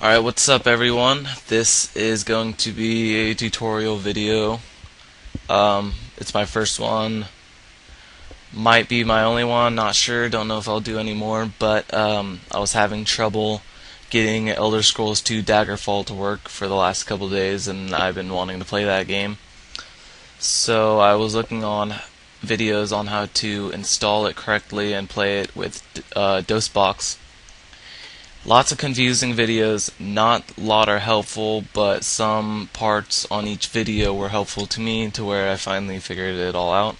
Alright, what's up everyone? This is going to be a tutorial video. Um, it's my first one. Might be my only one, not sure, don't know if I'll do any more, but um, I was having trouble getting Elder Scrolls 2 Daggerfall to work for the last couple days and I've been wanting to play that game. So I was looking on videos on how to install it correctly and play it with uh, DOSBox Lots of confusing videos, not a lot are helpful, but some parts on each video were helpful to me to where I finally figured it all out.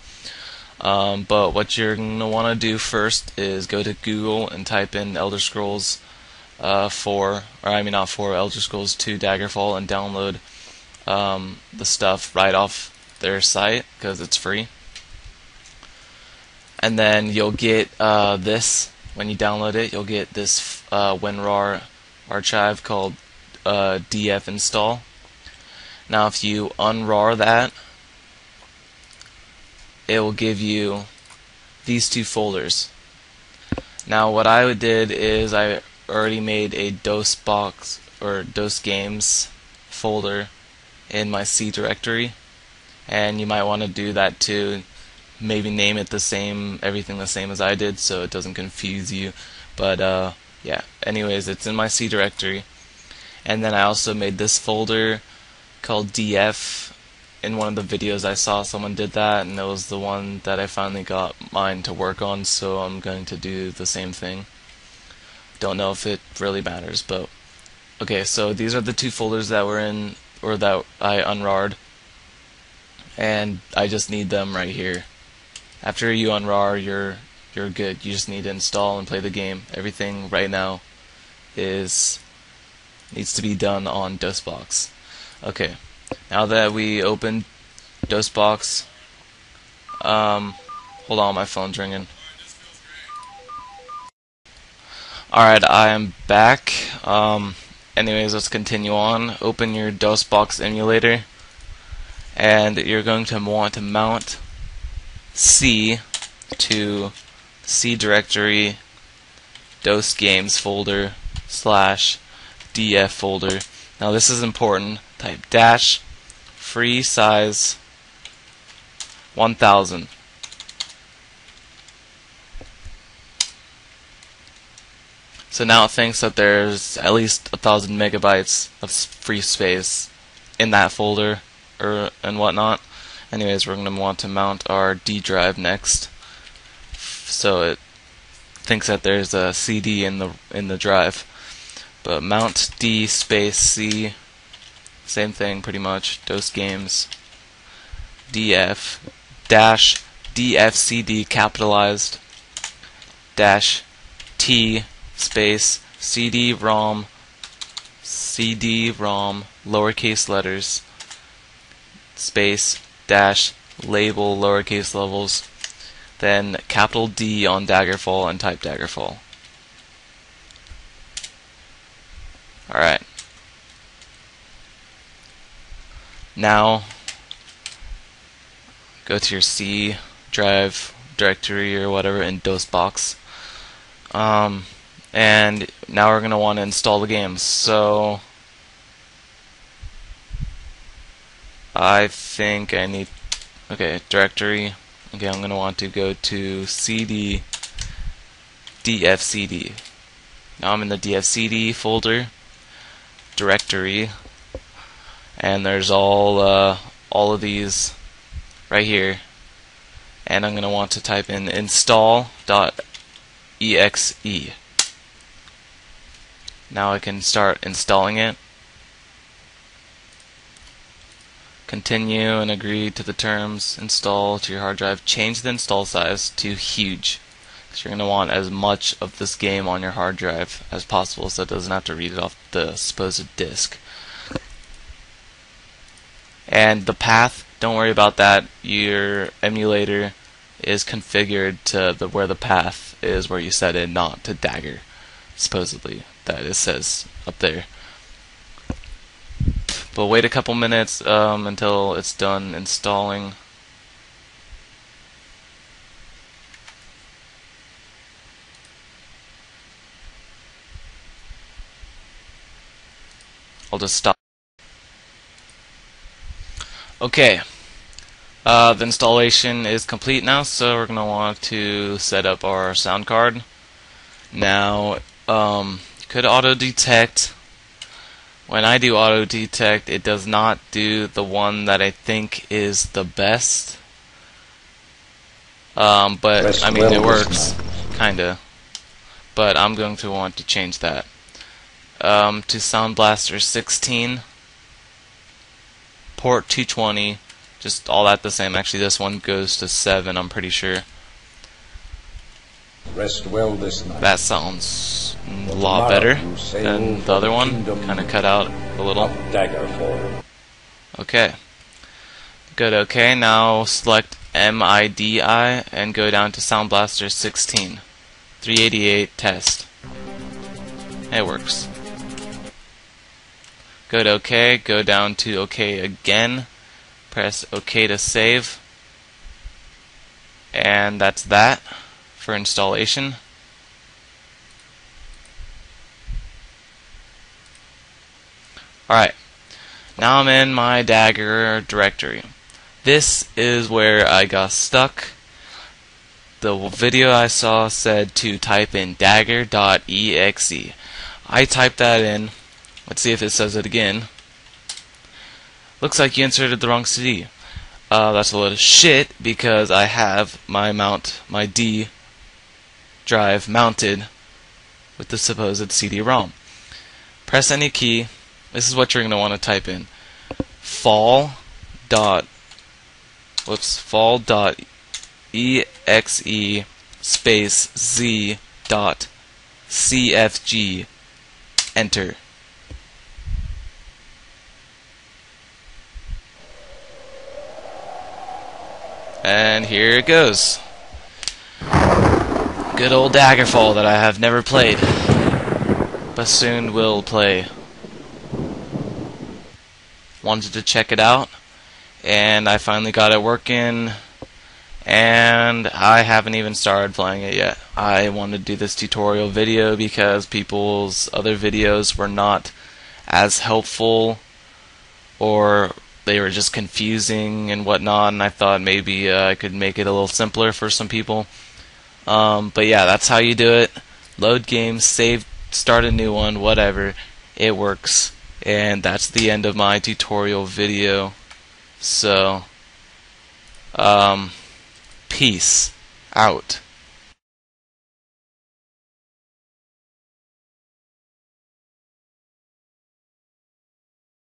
Um, but what you're going to want to do first is go to Google and type in Elder Scrolls uh, 4, or I mean not 4, Elder Scrolls 2 Daggerfall and download um, the stuff right off their site because it's free. And then you'll get uh, this when you download it, you'll get this uh, WinRAR archive called uh, df install. Now, if you unrar that, it will give you these two folders. Now, what I did is I already made a DOS box or DOS games folder in my C directory, and you might want to do that too maybe name it the same, everything the same as I did, so it doesn't confuse you. But uh, yeah, anyways, it's in my C directory. And then I also made this folder called DF. In one of the videos I saw someone did that, and it was the one that I finally got mine to work on, so I'm going to do the same thing. Don't know if it really matters, but okay, so these are the two folders that were in, or that I unrarred, and I just need them right here. After you unrar, you're you're good. You just need to install and play the game. Everything right now is needs to be done on DOSBox. Okay, now that we open DOSBox, um, hold on, my phone's ringing. Alright, I am back. Um, anyways, let's continue on. Open your DOSBox emulator, and you're going to want to mount C to C directory DOS games folder slash DF folder. Now this is important. Type dash free size 1000. So now it thinks that there's at least a thousand megabytes of free space in that folder or and whatnot. Anyways, we're going to want to mount our D drive next. So it thinks that there's a CD in the in the drive. But mount D space C, same thing pretty much. DOS games, DF dash DFCD capitalized dash T space CD-ROM CD-ROM lowercase letters space dash label lowercase levels, then capital D on Daggerfall and type Daggerfall. Alright. Now, go to your C drive directory or whatever in DOSBox. Um, and now we're going to want to install the game. So, I think I need okay directory. Okay I'm gonna want to go to CD DFCD now I'm in the DFCD folder directory and there's all uh, all of these right here. And I'm gonna want to type in install.exe now I can start installing it Continue and agree to the terms. Install to your hard drive. Change the install size to huge. Because you're going to want as much of this game on your hard drive as possible so it doesn't have to read it off the supposed disk. And the path, don't worry about that. Your emulator is configured to the where the path is where you set it, not to Dagger, supposedly. That it says up there. But wait a couple minutes um, until it's done installing. I'll just stop. Okay. Uh, the installation is complete now, so we're going to want to set up our sound card. Now, um, could auto detect. When I do auto detect, it does not do the one that I think is the best. Um, but Rest I mean, it works, kinda. But I'm going to want to change that um, to Sound Blaster 16, port 220, just all that the same. Actually, this one goes to 7, I'm pretty sure. Rest well this night. That sounds a lot better than the other one. Kind of cut out a little. Of Daggerfall. Okay. Good, okay. Now select MIDI and go down to Sound Blaster 16. 388 test. It works. Go to OK, go down to OK again, press OK to save, and that's that for installation. Alright, now I'm in my Dagger directory. This is where I got stuck. The video I saw said to type in dagger.exe. I typed that in. Let's see if it says it again. Looks like you inserted the wrong CD. Uh, that's a load of shit because I have my mount, my D drive mounted with the supposed CD-ROM. Press any key. This is what you're going to want to type in. Fall dot whoops fall dot exe space z dot cfg enter and here it goes good old Daggerfall that I have never played but soon will play wanted to check it out and I finally got it working and I haven't even started playing it yet. I wanted to do this tutorial video because people's other videos were not as helpful or they were just confusing and whatnot and I thought maybe uh, I could make it a little simpler for some people. Um, but yeah, that's how you do it. Load games, save, start a new one, whatever. It works. And that's the end of my tutorial video. So, um, peace out.